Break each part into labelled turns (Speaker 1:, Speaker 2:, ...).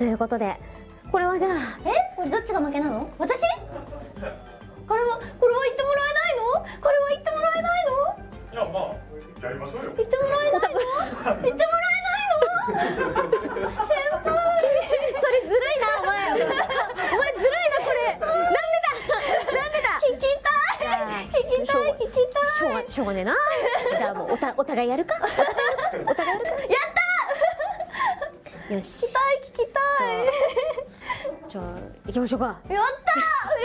Speaker 1: ということでこれはじゃあ
Speaker 2: え？これどっちが負けなの？私？これはこれは言ってもらえないの？これは言ってもらえないの？
Speaker 3: いやまあやりましょうよ。
Speaker 2: 言ってもらえないの？言ってもらえないの？先輩。
Speaker 1: それずるいなお前。お前ずるいなこれ。なんでだ？なんでだ？
Speaker 2: 聞きたい。聞きたい。聞き
Speaker 1: しょう
Speaker 2: たい
Speaker 1: がしょうがねえな。じゃあもうおたお互いやるか？お互いやるか？
Speaker 2: やった
Speaker 1: よし。
Speaker 2: 聞きたい聞きたい。
Speaker 1: じゃあ行きましょうか。
Speaker 2: やった嬉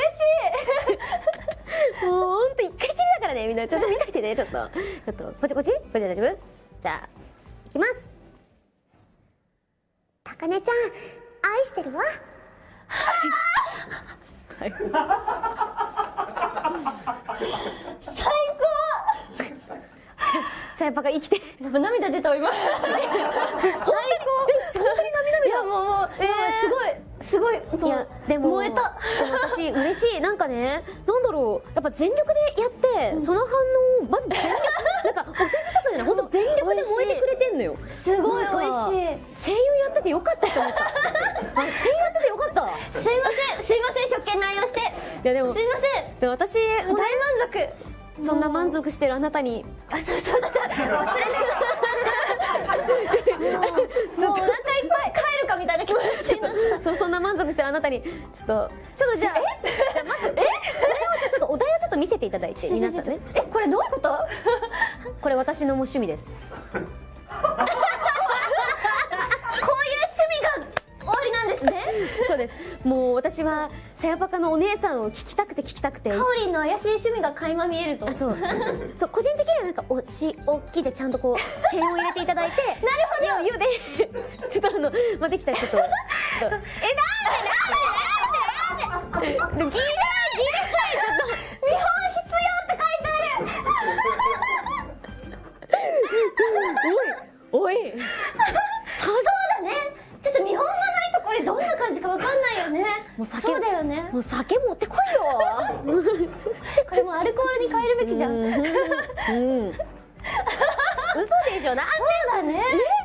Speaker 2: しい。
Speaker 1: もうほんと一回きりだからねみんな。ちょっと見といてねちょっと。ちょっとこっちこっち。こっち大丈夫？じゃあいきます。
Speaker 2: たかねちゃん愛してるわ。最
Speaker 1: サイパが生きて。
Speaker 2: 高やっぱ涙出た今最高
Speaker 1: 本当に涙
Speaker 2: いやもうもう、
Speaker 1: えー
Speaker 2: すごい
Speaker 1: やでも
Speaker 2: 燃えた。
Speaker 1: でも私嬉しい。なんかねなんだろう。やっぱ全力でやって、その反応をまず全力 なんかお世辞とかじゃない。本当全力で燃えてくれてんのよ。
Speaker 2: すごい美味しい。
Speaker 1: 声優やっててよかったって思った。あ 声優やっててよかった。
Speaker 2: すいません。すいません。職権乱用して。
Speaker 1: いやでも
Speaker 2: すいません。
Speaker 1: で私
Speaker 2: 大満足。
Speaker 1: そんな満足してるあなたに。
Speaker 2: あそうそうだった。忘れてたもうもうお腹いっぱい帰るかみたいな気持ちになってた
Speaker 1: そうそんな満足してるあなたにちょっとちょっとじゃあじゃあまずえ？これをじゃあちょっとお題をちょっと見せていただいて皆さん。ね
Speaker 2: えこれどういうこと？
Speaker 1: これ私のもう趣味です。
Speaker 2: こういう趣味が終わりなんですね？
Speaker 1: そうです。もう私はさやぱかのお姉さんを聞きたくて聞きたくて。
Speaker 2: かおりんの怪しい趣味が垣間見えるぞ。
Speaker 1: あそう。そう個人的にはなんかおし大きいでちゃんとこう点を入れていただいて。なるほど。言うで。ちょっとあのまあできたらちょっとえなんでなんでなんでなんででも聞いてない聞いてないちょっと
Speaker 2: 見本必要って書いてある
Speaker 1: おいおい
Speaker 2: そうだねちょっと見本がないとこれどんな感じかわかんないよね
Speaker 1: もう酒
Speaker 2: そうだよね
Speaker 1: もう酒持ってこいよ
Speaker 2: これもうアルコールに変えるべきじゃん
Speaker 1: うんうん嘘でしょなん
Speaker 2: そうだね
Speaker 1: ちょっ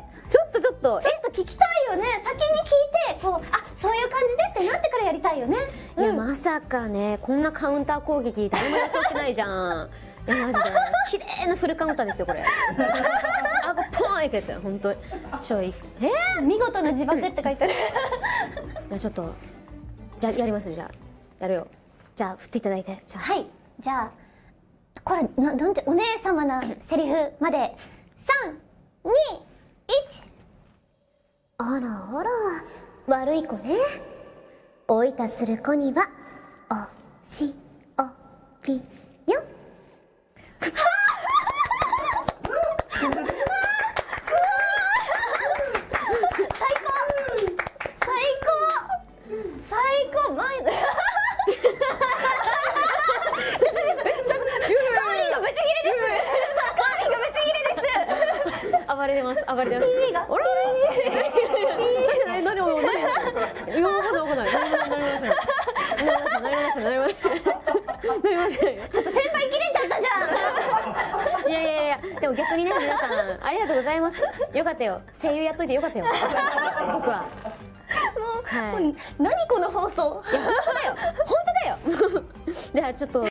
Speaker 1: と
Speaker 2: ちょっと聞きたいよね。先に聞いてこうあそういう感じでってなってからやりたいよね。
Speaker 1: いや
Speaker 2: うん。
Speaker 1: まさかねこんなカウンター攻撃誰も予想してないじゃん。いやマジで。綺麗なフルカウンターですよこれ。あこれポーンいくやつ本当に。ちょい。え
Speaker 2: 見事な自爆って書いてある。
Speaker 1: ー、ちょっとじゃあやりますじゃあ。やるよ。じゃあ振っていただいて。じゃあ。
Speaker 2: はい。じゃあこれななんてお姉様なセリフまで。321
Speaker 1: あらあら。悪い子ね。おいたする子にはおしおきよ。
Speaker 2: 最高！最高！最高！前ちょっとちょっとちょっとカーリンがブチギレです。カーリンがブチギレです。
Speaker 1: 暴れてます暴れてます
Speaker 2: ピーが
Speaker 1: あれあれ何何何何今わかんないわかんないなりましたなりましたなりましたなりましたなりましたよ
Speaker 2: ちょっと先輩切れちゃったじゃん
Speaker 1: いやいやいやでも逆にね皆さんありがとうございます。よかったよ。声優やっといてよかったよ。僕は。
Speaker 2: もう、
Speaker 1: はい。
Speaker 2: もう何この放送？
Speaker 1: いや本当だよ。本当だよ。じゃあちょっと